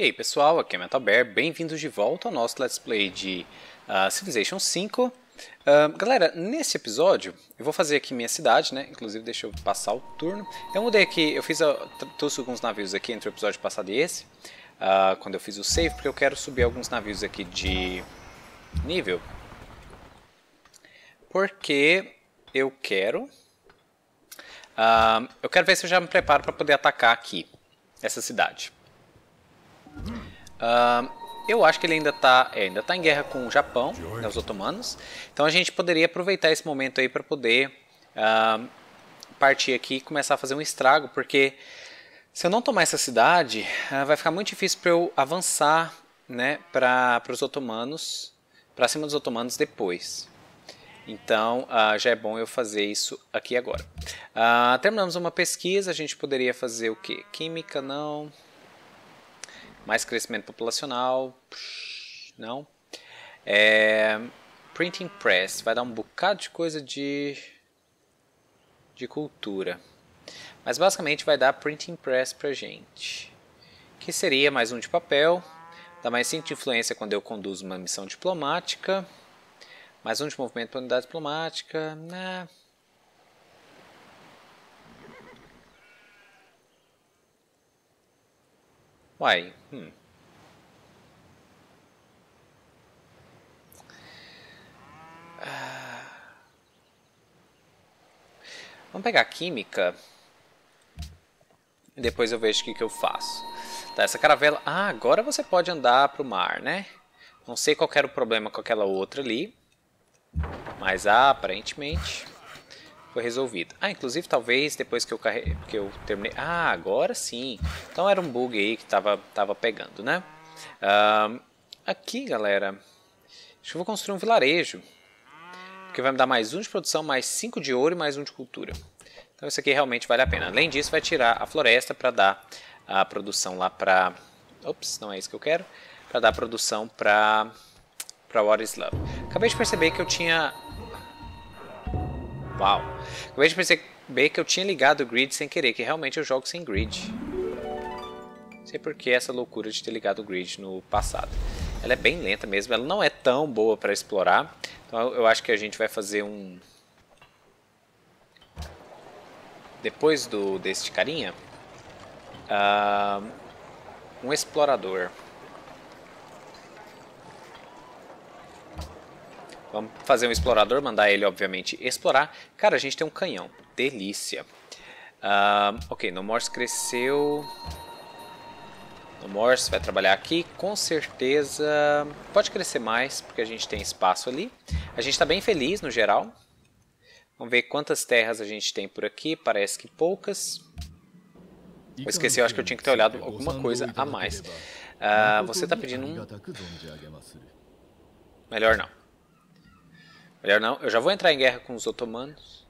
E aí pessoal, aqui é Metal Bear, bem-vindos de volta ao nosso Let's Play de uh, Civilization 5. Uh, galera, nesse episódio eu vou fazer aqui minha cidade, né? Inclusive deixa eu passar o turno. Eu mudei aqui, eu fiz, trouxe alguns navios aqui entre o episódio passado e esse, uh, quando eu fiz o save, porque eu quero subir alguns navios aqui de nível. Porque eu quero... eu quero ver se eu já me preparo para poder atacar aqui, essa cidade. Uh, eu acho que ele ainda está é, ainda tá em guerra com o Japão, né, os otomanos. Então a gente poderia aproveitar esse momento aí para poder uh, partir aqui e começar a fazer um estrago, porque se eu não tomar essa cidade, uh, vai ficar muito difícil para eu avançar né, para os otomanos, para cima dos otomanos depois. Então uh, já é bom eu fazer isso aqui agora. Uh, terminamos uma pesquisa, a gente poderia fazer o que? Química não mais crescimento populacional, não. É, printing press, vai dar um bocado de coisa de, de cultura. Mas basicamente vai dar printing press pra gente. Que seria mais um de papel, dá mais 5 de influência quando eu conduzo uma missão diplomática. Mais um de movimento para unidade diplomática, né? Uai, hum. Ah. Vamos pegar química. Depois eu vejo o que, que eu faço. Tá, essa caravela... Ah, agora você pode andar para o mar, né? Não sei qual era o problema com aquela outra ali. Mas aparentemente foi resolvido. Ah, inclusive talvez depois que eu, carre... que eu terminei... Ah, agora sim. Então era um bug aí que tava, tava pegando, né? Uh, aqui, galera, acho que eu vou construir um vilarejo. Porque vai me dar mais um de produção, mais cinco de ouro e mais um de cultura. Então isso aqui realmente vale a pena. Além disso, vai tirar a floresta para dar a produção lá para... Ops, não é isso que eu quero. Para dar a produção para para What. Acabei de perceber que eu tinha Uau! Acabei de perceber que eu tinha ligado o grid sem querer, que realmente eu jogo sem grid. Não sei por que essa loucura de ter ligado o grid no passado. Ela é bem lenta mesmo, ela não é tão boa para explorar. Então eu acho que a gente vai fazer um... Depois do deste carinha, uh, um explorador. Vamos fazer um explorador, mandar ele, obviamente, explorar. Cara, a gente tem um canhão. Delícia. Uh, ok, no Morse cresceu... No Morse vai trabalhar aqui. Com certeza pode crescer mais, porque a gente tem espaço ali. A gente está bem feliz, no geral. Vamos ver quantas terras a gente tem por aqui. Parece que poucas. Eu esqueci, eu acho que eu tinha que ter olhado alguma coisa a mais. Uh, você está pedindo um... Melhor não. Melhor não. Eu já vou entrar em guerra com os otomanos.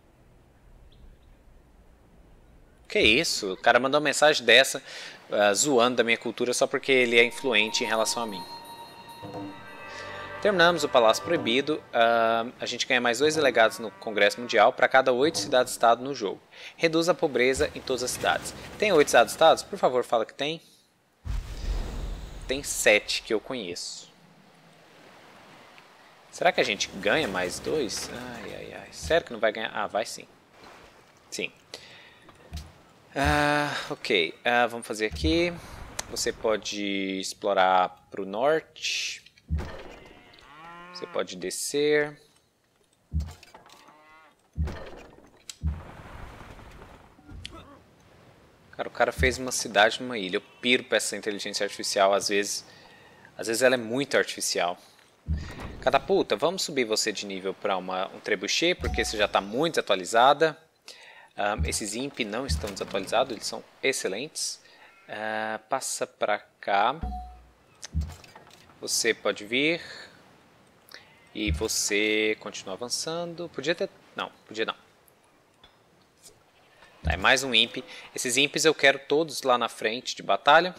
Que isso? O cara mandou uma mensagem dessa uh, zoando da minha cultura só porque ele é influente em relação a mim. Terminamos o Palácio Proibido. Uh, a gente ganha mais dois delegados no Congresso Mundial para cada oito cidades-estado no jogo. Reduz a pobreza em todas as cidades. Tem oito cidades-estados? Por favor, fala que tem. Tem sete que eu conheço. Será que a gente ganha mais dois? Ai, ai, ai. Sério que não vai ganhar? Ah, vai sim. Sim. Ah, ok. Ah, vamos fazer aqui. Você pode explorar para o norte. Você pode descer. Cara, o cara fez uma cidade numa ilha. Eu piro para essa inteligência artificial. Às vezes, às vezes ela é muito artificial. Catapulta, vamos subir você de nível para um trebuchet, porque você já está muito desatualizada. Um, esses imp não estão desatualizados, eles são excelentes. Uh, passa para cá. Você pode vir. E você continua avançando. Podia ter... Não, podia não. Tá, é mais um imp. Esses imps eu quero todos lá na frente de batalha.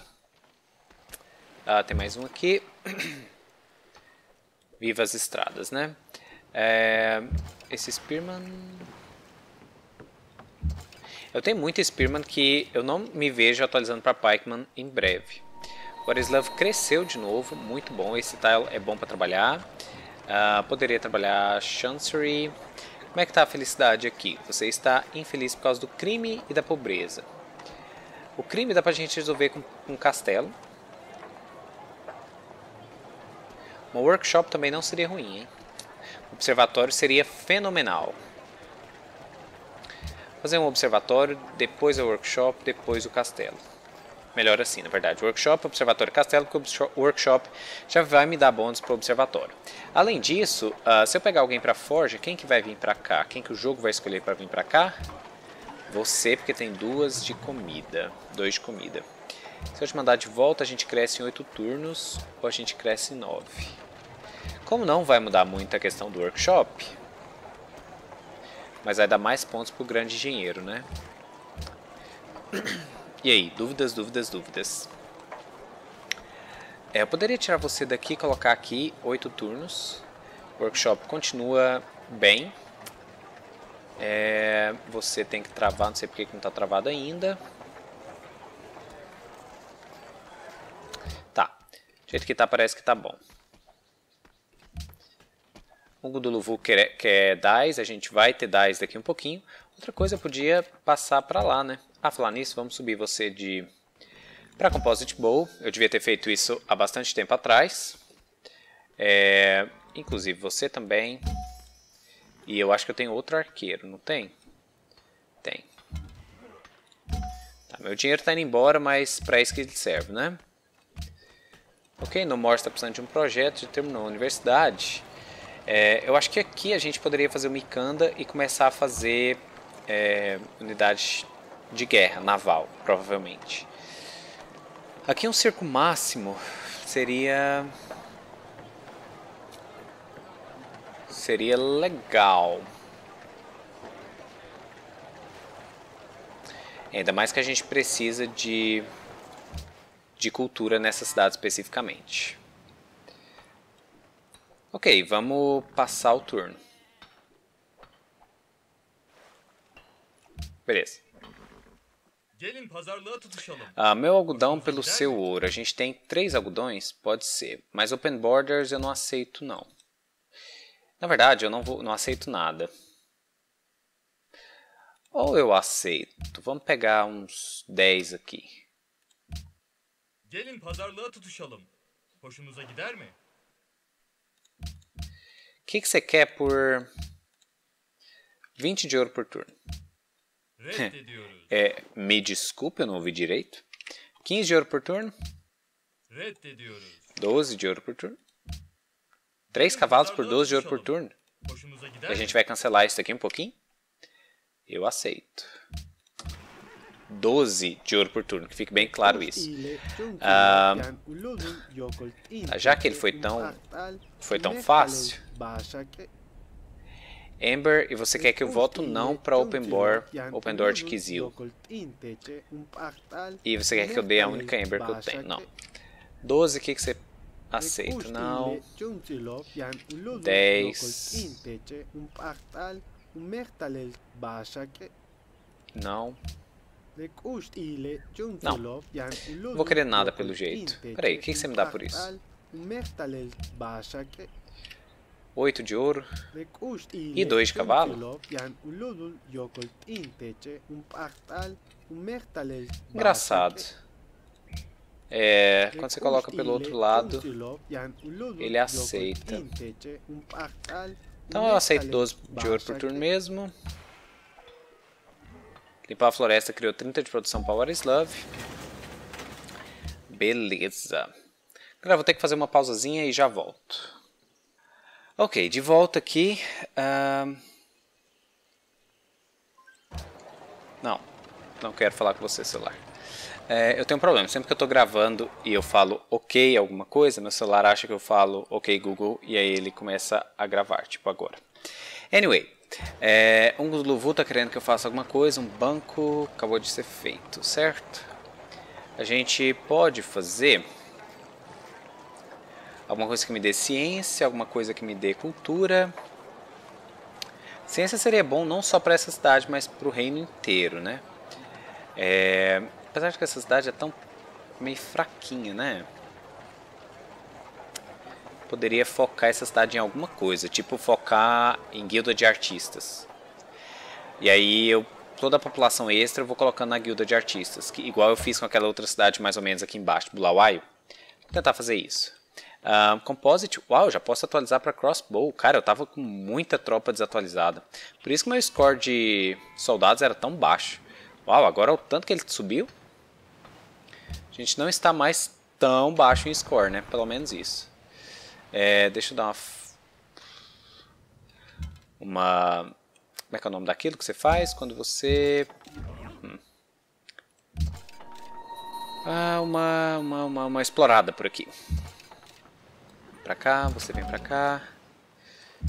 Uh, tem mais um aqui. Viva as estradas, né? É, esse Spearman... Eu tenho muito Spearman que eu não me vejo atualizando para Pikeman em breve. Warislav cresceu de novo, muito bom. Esse tile é bom para trabalhar. Uh, poderia trabalhar Chancery. Como é que está a felicidade aqui? Você está infeliz por causa do crime e da pobreza. O crime dá pra gente resolver com um castelo. Uma workshop também não seria ruim, hein? Observatório seria fenomenal. Fazer um observatório, depois o workshop, depois o castelo. Melhor assim, na verdade. Workshop, observatório, castelo, porque o workshop já vai me dar bônus para o observatório. Além disso, uh, se eu pegar alguém para forja, quem que vai vir para cá? Quem que o jogo vai escolher para vir para cá? Você, porque tem duas de comida. Dois de comida. Se eu te mandar de volta, a gente cresce em 8 turnos ou a gente cresce em 9. Como não vai mudar muito a questão do workshop, mas vai dar mais pontos pro grande engenheiro, né? E aí, dúvidas, dúvidas, dúvidas. É, eu poderia tirar você daqui e colocar aqui 8 turnos. O workshop continua bem. É, você tem que travar, não sei porque que não está travado ainda. Tá, do jeito que tá parece que tá bom. O Guduluvu quer, quer DAIs, a gente vai ter DAIs daqui um pouquinho. Outra coisa, eu podia passar para lá, né? Ah, falar nisso, vamos subir você de para Composite Bow. Eu devia ter feito isso há bastante tempo atrás. É, inclusive você também. E eu acho que eu tenho outro arqueiro, não tem? Tem. Tá, meu dinheiro está indo embora, mas para isso que ele serve, né? Ok, no More está precisando de um projeto, já terminou a universidade. É, eu acho que aqui a gente poderia fazer o Mikanda e começar a fazer é, unidades de guerra naval, provavelmente. Aqui um cerco máximo seria seria legal. Ainda mais que a gente precisa de de cultura nessa cidade especificamente. Ok, vamos passar o turno. Beleza. Ah, meu algodão pelo seu ouro. A gente tem três algodões? Pode ser. Mas open borders eu não aceito não. Na verdade, eu não, vou, não aceito nada. Ou eu aceito. Vamos pegar uns 10 aqui. Gelin pazarlığa tutuşalım. Hoşunuza gider mi? O que, que você quer por 20 de ouro por turno? É, me desculpe, eu não ouvi direito. 15 de ouro por turno. 12 de ouro por turno. 3 cavalos por 12 de ouro por turno. A gente vai cancelar isso aqui um pouquinho? Eu aceito. 12 de ouro por turno, que fique bem claro isso. Ah, já que ele foi tão, foi tão fácil, Ember, e você quer que eu voto não para Open Door, Open Door de Kizil. E você quer que eu dê a única Ember que eu tenho. Não. 12, o que, que você aceita? Não. 10. Não. Não. Não vou querer nada pelo jeito. Peraí, o que, você me dá por isso? 8 de ouro e 2 de cavalo. Engraçado. É, quando você coloca pelo outro lado, ele aceita. Então eu aceito 12 de ouro por turno mesmo. Limpar a floresta criou 30 de produção para Warislav. Beleza. Agora vou ter que fazer uma pausazinha e já volto. Ok, de volta aqui. Uh... Não, não quero falar com você, celular. É, eu tenho um problema, sempre que eu estou gravando e eu falo ok alguma coisa, meu celular acha que eu falo ok Google e aí ele começa a gravar, tipo agora. Anyway, é, um Luvu está querendo que eu faça alguma coisa, um banco acabou de ser feito, certo? A gente pode fazer alguma coisa que me dê ciência, alguma coisa que me dê cultura. Ciência seria bom não só para essa cidade, mas para o reino inteiro, né? É, apesar de que essa cidade é tão meio fraquinha, né? Poderia focar essa cidade em alguma coisa, tipo focar em guilda de artistas. E aí eu toda a população extra eu vou colocando na guilda de artistas, que igual eu fiz com aquela outra cidade mais ou menos aqui embaixo, Bulawayo. Vou tentar fazer isso. Um, composite, uau, já posso atualizar para crossbow. Cara, eu tava com muita tropa desatualizada. Por isso que meu score de soldados era tão baixo. Uau, agora o tanto que ele subiu. A gente não está mais tão baixo em score, né? Pelo menos isso. É, deixa eu dar uma... Uma... Como é que é o nome daquilo que você faz quando você... Hum. Ah, uma, uma, uma, uma explorada por aqui pra cá, você vem pra cá.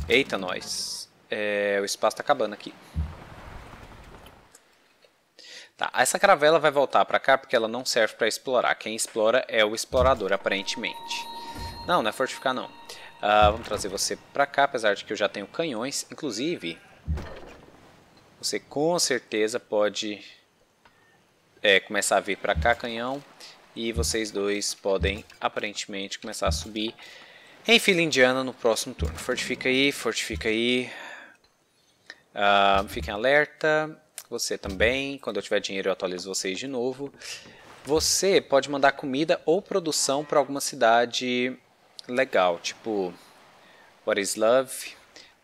Eita, nós. É, o espaço tá acabando aqui. Tá, essa caravela vai voltar pra cá porque ela não serve pra explorar. Quem explora é o explorador, aparentemente. Não, não é fortificar não. Uh, vamos trazer você pra cá, apesar de que eu já tenho canhões. Inclusive, você com certeza pode é, começar a vir pra cá, canhão. E vocês dois podem, aparentemente, começar a subir em fila indiana no próximo turno. Fortifica aí, fortifica aí. Uh, fiquem alerta. Você também. Quando eu tiver dinheiro eu atualizo vocês de novo. Você pode mandar comida ou produção para alguma cidade legal, tipo What is Love.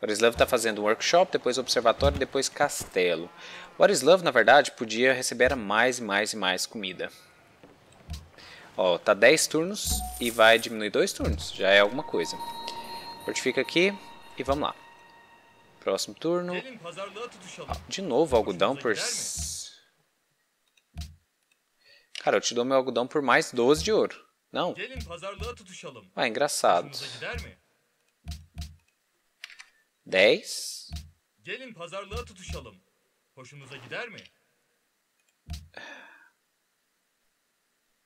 What is Love está fazendo um workshop, depois observatório, depois castelo. What is Love, na verdade, podia receber mais e mais e mais comida. Ó, tá 10 turnos e vai diminuir 2 turnos. Já é alguma coisa. Fortifica aqui e vamos lá. Próximo turno. De novo algodão por... Cara, eu te dou meu algodão por mais 12 de ouro. Não. Ah, engraçado. 10. Gelin pazarlığa tutuşalım. Hoşunuza gider mi?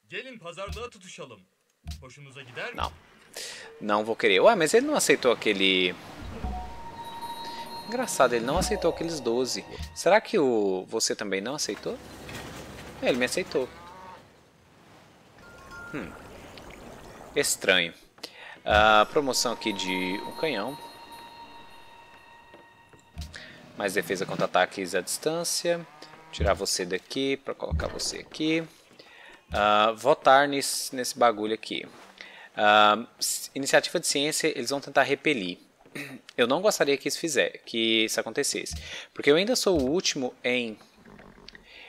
Gelin pazarlığa tutuşalım. Hoşunuza gider mi? Não. Não vou querer. Ué, mas ele não aceitou aquele... Engraçado, ele não aceitou aqueles 12. Será que o você também não aceitou? É, ele me aceitou. Hum. Estranho. A promoção aqui de um canhão. Mais defesa contra ataques à distância. Tirar você daqui para colocar você aqui uh, votar nesse, nesse bagulho aqui. Uh, iniciativa de ciência, eles vão tentar repelir. Eu não gostaria que isso fizer, que isso acontecesse. Porque eu ainda sou o último em...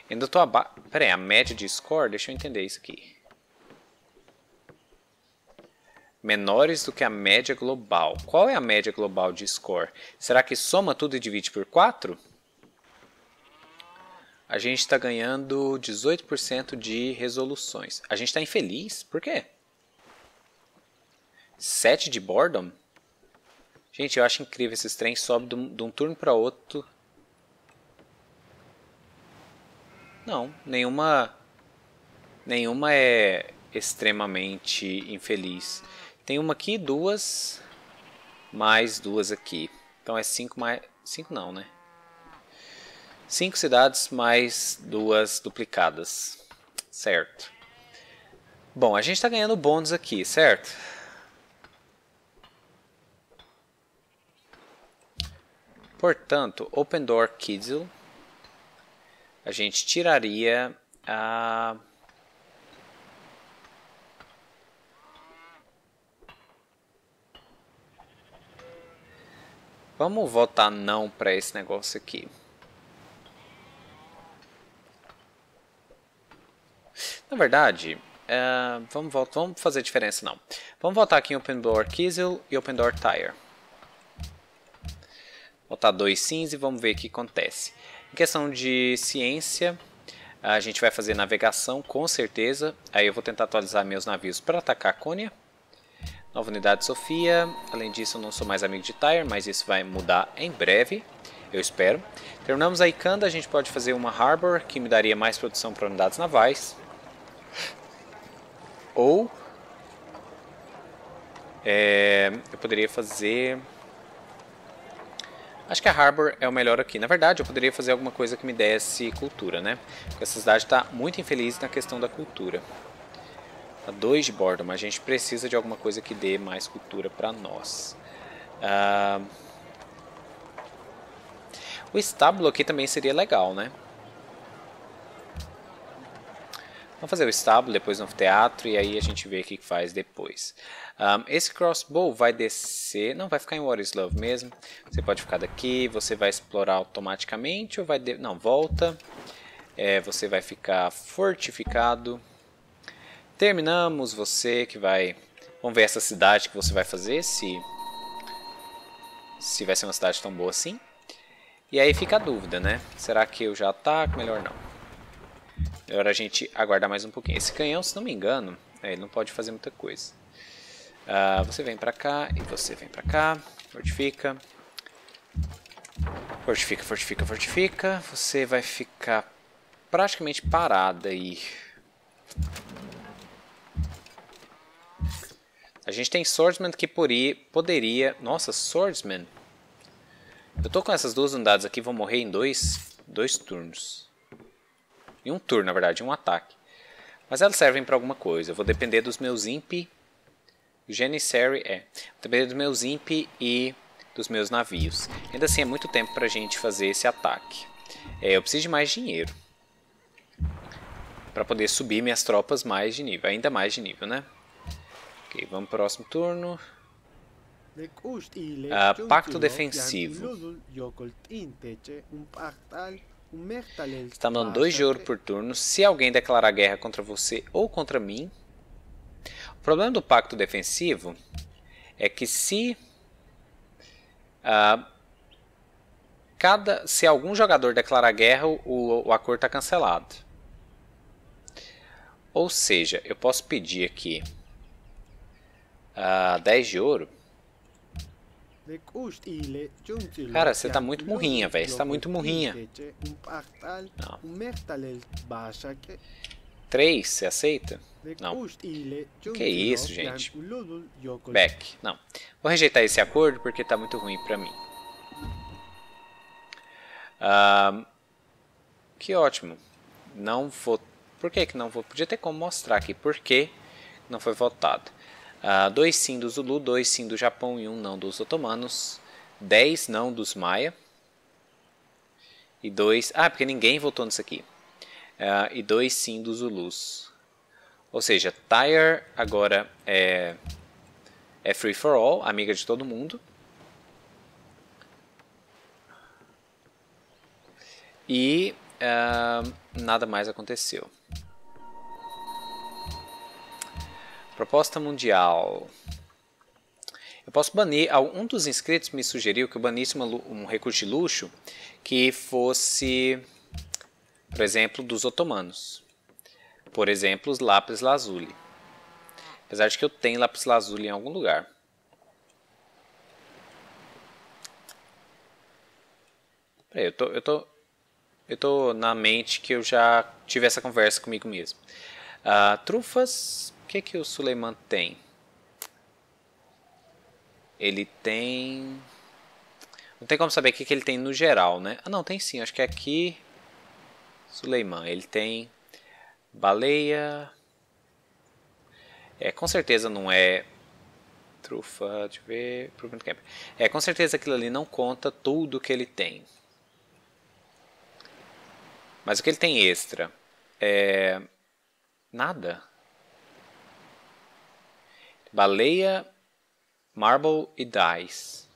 Ainda estou abaixo... Pera aí, a média de score? Deixa eu entender isso aqui. Menores do que a média global. Qual é a média global de score? Será que soma tudo e divide por 4? a gente está ganhando 18% de resoluções. A gente está infeliz? Por quê? 7 de boredom? Gente, eu acho incrível esses trens sobem de um, turno para outro. Não, nenhuma nenhuma é extremamente infeliz. Tem uma aqui, duas, mais duas aqui. Então é 5 mais 5 não, né? Cinco cidades mais duas duplicadas. Certo. Bom, a gente está ganhando bônus aqui, certo? Portanto, Open Door Kidzil, a gente tiraria a... Vamos votar não para esse negócio aqui. Na verdade, é, vamos, vamos fazer diferença não. Vamos voltar aqui em Open Door Kiesel e Open Door Tire. Botar dois sims e vamos ver o que acontece. Em questão de ciência, a gente vai fazer navegação com certeza. Aí eu vou tentar atualizar meus navios para atacar a Cônia. Nova unidade Sofia. Além disso, eu não sou mais amigo de Tyre, mas isso vai mudar em breve. Eu espero. Terminamos a Ikanda, a gente pode fazer uma Harbor, que me daria mais produção para unidades navais. Ou é, eu poderia fazer... Acho que a Harbor é o melhor aqui. Na verdade, eu poderia fazer alguma coisa que me desse cultura, né? Porque essa cidade está muito infeliz na questão da cultura. A 2 de bordo, mas a gente precisa de alguma coisa que dê mais cultura para nós. Uh, o estábulo aqui também seria legal, né? Vamos fazer o estábulo, depois no teatro e aí a gente vê o que faz depois. Um, esse crossbow vai descer, não, vai ficar em Love mesmo. Você pode ficar daqui, você vai explorar automaticamente ou vai... De... Não, volta. É, você vai ficar fortificado. Terminamos, você que vai... Vamos ver essa cidade que você vai fazer, se... Se vai ser uma cidade tão boa assim. E aí fica a dúvida, né? Será que eu já ataco? Melhor não. Melhor a gente aguardar mais um pouquinho. Esse canhão, se não me engano, é, ele não pode fazer muita coisa. Uh, você vem pra cá e você vem pra cá. Fortifica. Fortifica, fortifica, fortifica. Você vai ficar praticamente parada aí. A gente tem Swordsman que poderia... Nossa, Swordsman. Eu tô com essas duas unidades aqui, vou morrer em dois, dois turnos. Em um turno, na verdade, um ataque. Mas elas servem para alguma coisa. Eu vou depender dos meus imp. Janissary é. Vou depender dos meus imp e dos meus navios. Ainda assim é muito tempo para a gente fazer esse ataque. É, eu preciso de mais dinheiro. Para poder subir minhas tropas mais de nível. Ainda mais de nível, né? Ok, vamos pro próximo turno. Uh, pacto defensivo. Está dando 2 de ouro por turno. Se alguém declarar guerra contra você ou contra mim. O problema do pacto defensivo é que se uh, cada se algum jogador declarar guerra, o, o acordo está cancelado. Ou seja, eu posso pedir aqui ah, 10 de ouro Cara, você tá muito murrinha, velho. Você tá muito murrinha. Não. Três, você aceita? Não. Que isso, gente? Back. Não. Vou rejeitar esse acordo porque tá muito ruim pra mim. Uh, que ótimo. Não vou... Por que que não vou? Podia ter como mostrar aqui por que não foi votado. Uh, dois sim do Zulu, dois sim do Japão e um não dos otomanos. Dez não dos Maia. E dois... Ah, porque ninguém votou nisso aqui. Uh, e dois sim dos Zulus. Ou seja, Tyre agora é, é free for all, amiga de todo mundo. E uh, nada mais aconteceu. Proposta mundial. Eu posso banir. Um dos inscritos me sugeriu que eu banisse uma, um recurso de luxo que fosse, por exemplo, dos otomanos. Por exemplo, os lápis lazuli. Apesar de que eu tenho lápis lazuli em algum lugar. Peraí, eu tô, eu tô, eu tô na mente que eu já tive essa conversa comigo mesmo. Uh, trufas que, que o Suleiman tem? Ele tem... Não tem como saber o que, que ele tem no geral, né? Ah, não, tem sim. Acho que é aqui... Suleiman, ele tem... Baleia... É, com certeza não é... Trufa, deixa eu ver... É, com certeza aquilo ali não conta tudo que ele tem. Mas o que ele tem extra? É... Nada. Baleia, Marble e Dice.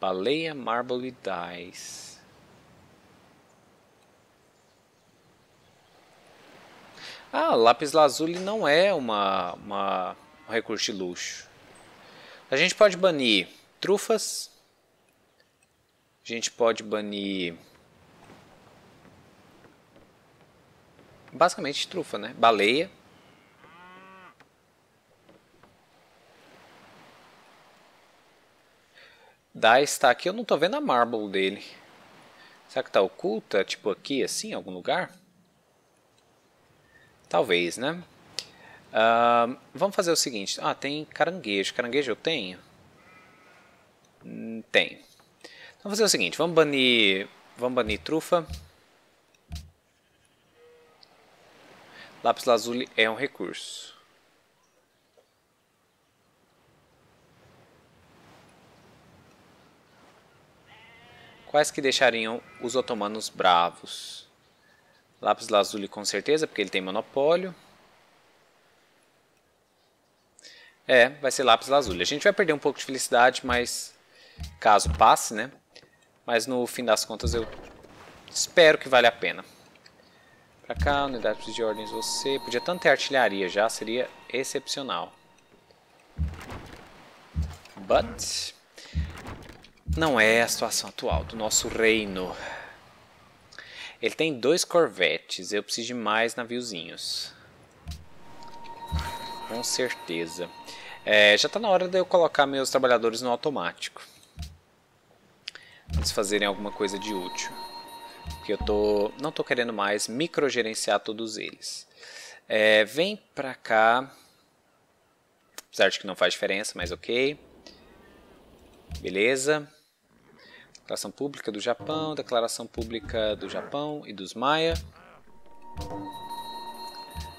Baleia, Marble e Dice. Ah, lápis lazuli não é uma, uma, um recurso de luxo. A gente pode banir trufas. A gente pode banir basicamente trufa, né? Baleia. Dice está aqui, eu não estou vendo a Marble dele. Será que está oculta, tipo aqui, assim, em algum lugar? Talvez, né? Uh, vamos fazer o seguinte. Ah, tem caranguejo. Caranguejo eu tenho? Hum, tem. Vamos fazer o seguinte. Vamos banir, vamos banir trufa. Lápis lazuli é um recurso. Quais que deixariam os otomanos bravos? Lápis lazuli com certeza, porque ele tem monopólio. É, vai ser lápis lazuli. A gente vai perder um pouco de felicidade, mas caso passe, né? Mas no fim das contas eu espero que vale a pena. Pra cá, unidade de ordens você. Podia tanto ter artilharia já, seria excepcional. But não é a situação atual do nosso reino. Ele tem dois corvetes, eu preciso de mais naviozinhos. Com certeza. É, já está na hora de eu colocar meus trabalhadores no automático. Eles fazerem alguma coisa de útil. Porque eu tô, não estou querendo mais microgerenciar todos eles. É, vem pra cá. Apesar de que não faz diferença, mas ok. Beleza. Declaração Pública do Japão, Declaração Pública do Japão e dos Maia.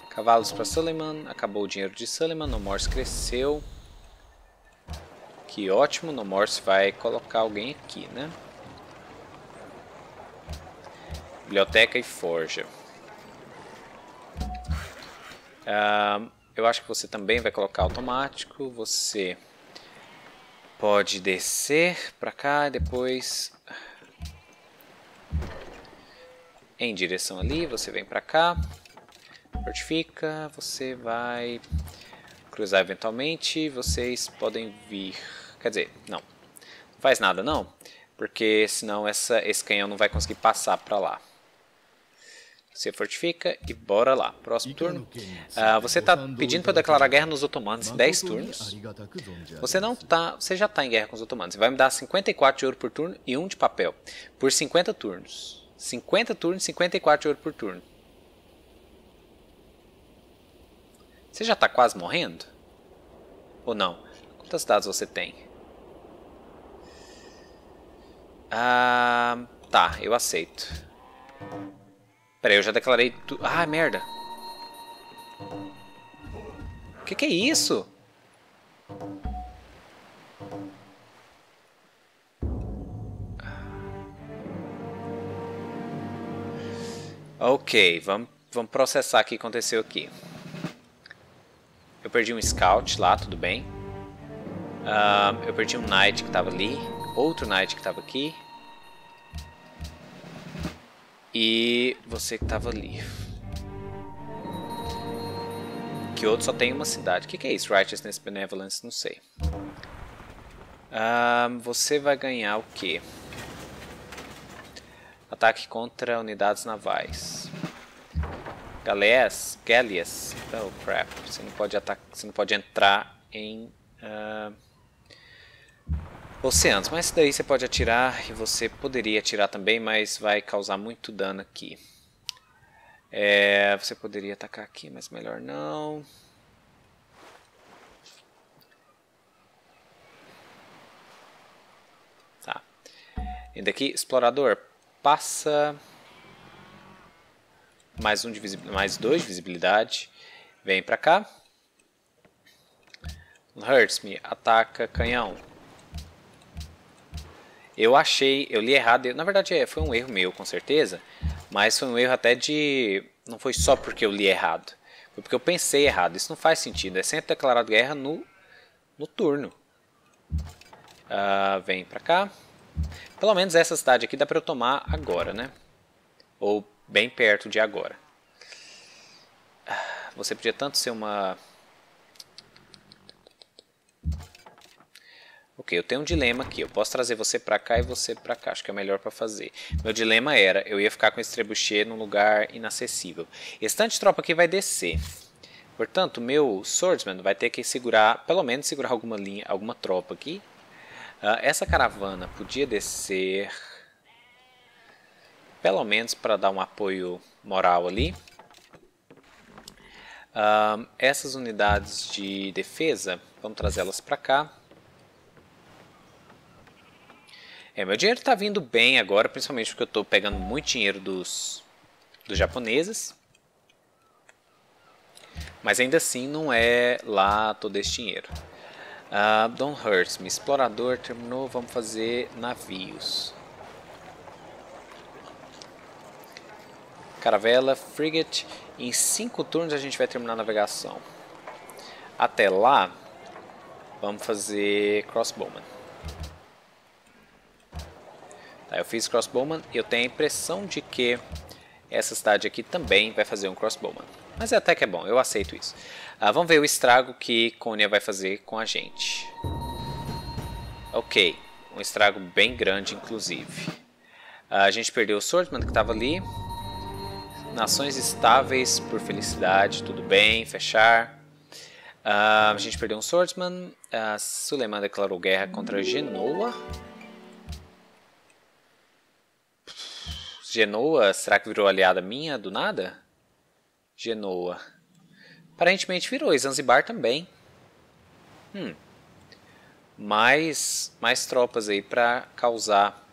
Cavalos para Suleiman, acabou o dinheiro de Suleiman, Nomorse cresceu. Que ótimo, Nomorse vai colocar alguém aqui, né? Biblioteca e Forja. Uh, eu acho que você também vai colocar automático. Você pode descer para cá depois em direção ali. Você vem para cá, fortifica. Você vai cruzar eventualmente. Vocês podem vir. Quer dizer, não, não faz nada não, porque senão essa, esse canhão não vai conseguir passar para lá. Você fortifica e bora lá. Próximo turno. Uh, você está pedindo para declarar guerra nos otomanos em 10 turnos. Você não tá, você já está em guerra com os otomanos. Você vai me dar 54 de ouro por turno e 1 de papel. Por 50 turnos. 50 turnos, 54 de ouro por turno. Você já está quase morrendo? Ou não? Quantas dados você tem? Ah, tá, eu aceito. Pera aí, eu já declarei tu... Ah, merda. O que, que é isso? Ok, vamos, vamos processar o que aconteceu aqui. Eu perdi um scout lá, tudo bem. Uh, eu perdi um knight que estava ali. Outro knight que estava aqui. E você que estava ali. Outro só tem uma cidade. O que, que, é isso? Righteousness Benevolence? Não sei. Você vai ganhar o que? Ataque contra unidades navais. Galés, Gallias. Oh crap. Você não pode atacar. Você não pode entrar em. Uh, oceanos. Mas daí você pode atirar e você poderia atirar também, mas vai causar muito dano aqui. É, você poderia atacar aqui, mas melhor não. Tá. E daqui, explorador, passa mais um mais dois de visibilidade. Vem pra cá. Hurts me, ataca canhão. Eu achei, eu li errado, na verdade é, foi um erro meu, com certeza, mas foi um erro até de, não foi só porque eu li errado, foi porque eu pensei errado, isso não faz sentido, é sempre declarado guerra no, no turno. Uh, vem pra cá, pelo menos essa cidade aqui dá pra eu tomar agora, né, ou bem perto de agora. Ah, você podia tanto ser uma Ok, eu tenho um dilema aqui. Eu posso trazer você para cá e você para cá. Acho que é melhor para fazer. Meu dilema era, eu ia ficar com esse trebuchet num lugar inacessível. De tropa aqui vai descer. Portanto, meu swordsman vai ter que segurar, pelo menos segurar alguma linha, alguma tropa aqui. Uh, essa caravana podia descer, pelo menos para dar um apoio moral ali. Uh, essas unidades de defesa, vamos trazê-las para cá. É, meu dinheiro está vindo bem agora, principalmente porque eu estou pegando muito dinheiro dos, dos japoneses. Mas ainda assim não é lá todo esse dinheiro. Uh, Don't Hurt Me. Explorador terminou. Vamos fazer navios. Caravela, Frigate. Em 5 turnos a gente vai terminar a navegação. Até lá, vamos fazer Crossbowman. Tá, eu fiz Crossbowman e eu tenho a impressão de que essa cidade aqui também vai fazer um Crossbowman. Mas até que é bom, eu aceito isso. Ah, vamos ver o estrago que Konya vai fazer com a gente. Ok, um estrago bem grande inclusive. Ah, a gente perdeu o Swordsman que estava ali. Nações estáveis por felicidade, tudo bem, fechar. Uh, a gente perdeu um Swordsman. Uh, Suleiman declarou guerra contra Genoa. Genoa, será que virou aliada minha do nada? Genoa. Aparentemente virou, e Zanzibar também. Hum. Mais, mais tropas aí para causar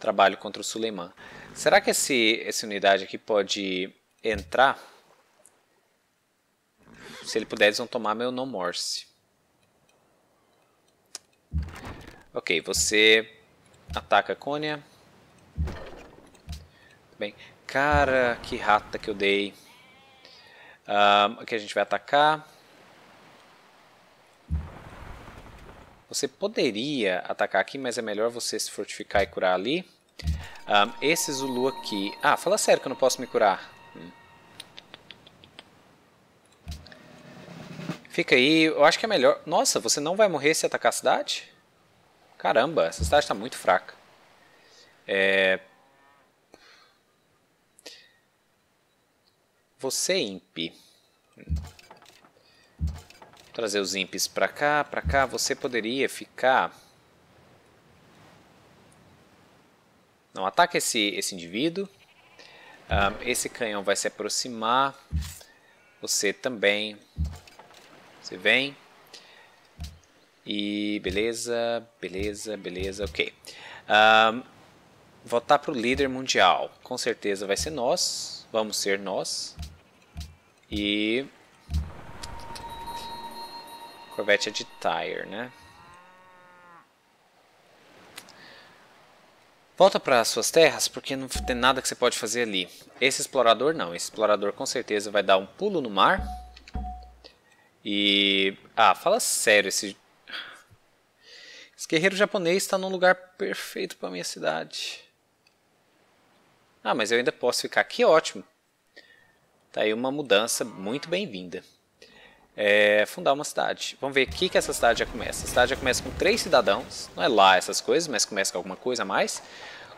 trabalho contra o Suleiman. Será que esse, essa unidade aqui pode entrar? Se ele puder, eles vão tomar meu No Morse. Ok, você ataca a Cônia. Bem, cara, que rata que eu dei. Um, aqui a gente vai atacar. Você poderia atacar aqui, mas é melhor você se fortificar e curar ali. Um, esse Zulu aqui... Ah, fala sério que eu não posso me curar. Hum. Fica aí, eu acho que é melhor... Nossa, você não vai morrer se atacar a cidade? Caramba, essa cidade está muito fraca. É... Você, Imp. Trazer os Imps pra cá, pra cá. Você poderia ficar... Não ataca esse, esse indivíduo. Um, esse canhão vai se aproximar. Você também. Você vem. E beleza, beleza, beleza, ok. Um, votar para o líder mundial. Com certeza vai ser nós. Vamos ser nós. E. Corvette é de tire, né? Volta para suas terras porque não tem nada que você pode fazer ali. Esse explorador não. Esse explorador com certeza vai dar um pulo no mar. E... Ah, fala sério. Esse, esse guerreiro japonês está num lugar perfeito para minha cidade. Ah, mas eu ainda posso ficar aqui. Ótimo. Tá aí uma mudança muito bem-vinda. É, fundar uma cidade. Vamos ver o que, que essa cidade já começa. A cidade já começa com três cidadãos. Não é lá essas coisas, mas começa com alguma coisa a mais.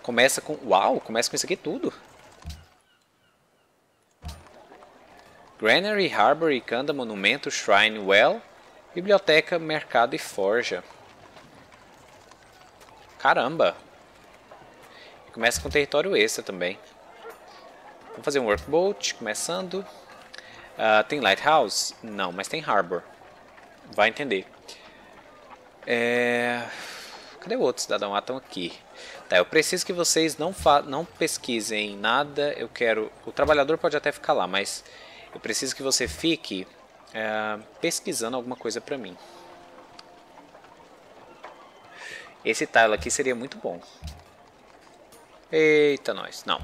Começa com... Uau, começa com isso aqui tudo. Granary, Harbor, Ikanda, Monumento, Shrine, Well, Biblioteca, Mercado e Forja. Caramba! Começa com território extra também. Vamos fazer um workboat, começando. Uh, tem Lighthouse? Não, mas tem Harbor. Vai entender. É... Cadê o outro cidadão? Ah, estão aqui. Tá, eu preciso que vocês não, não pesquisem nada. Eu quero. O trabalhador pode até ficar lá, mas eu preciso que você fique é, pesquisando alguma coisa para mim. Esse tile aqui seria muito bom. Eita, nós. Não.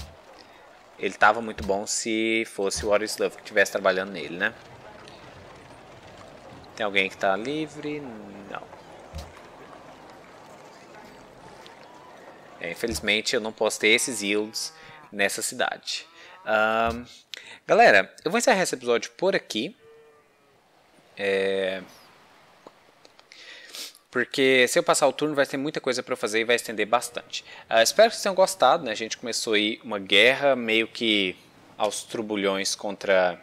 Ele tava muito bom se fosse o Love que estivesse trabalhando nele, né? Tem alguém que está livre? Não. É, infelizmente eu não posso ter esses yields nessa cidade. Um, galera, eu vou encerrar esse episódio por aqui. É... Porque se eu passar o turno vai ter muita coisa para fazer e vai estender bastante. Uh, espero que vocês tenham gostado. Né? A gente começou aí uma guerra meio que aos trubulhões contra,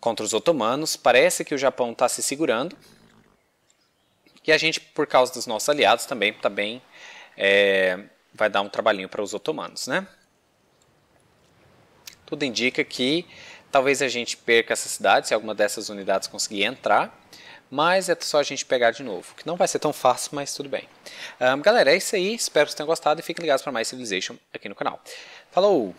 contra os otomanos. Parece que o Japão está se segurando. E a gente, por causa dos nossos aliados, também está bem é, vai dar um trabalhinho para os otomanos, né? Tudo indica que talvez a gente perca essa cidade se alguma dessas unidades conseguir entrar, mas é só a gente pegar de novo, que não vai ser tão fácil, mas tudo bem. Um, galera, é isso aí, espero que vocês tenham gostado e fiquem ligados para mais Civilization aqui no canal. Falou!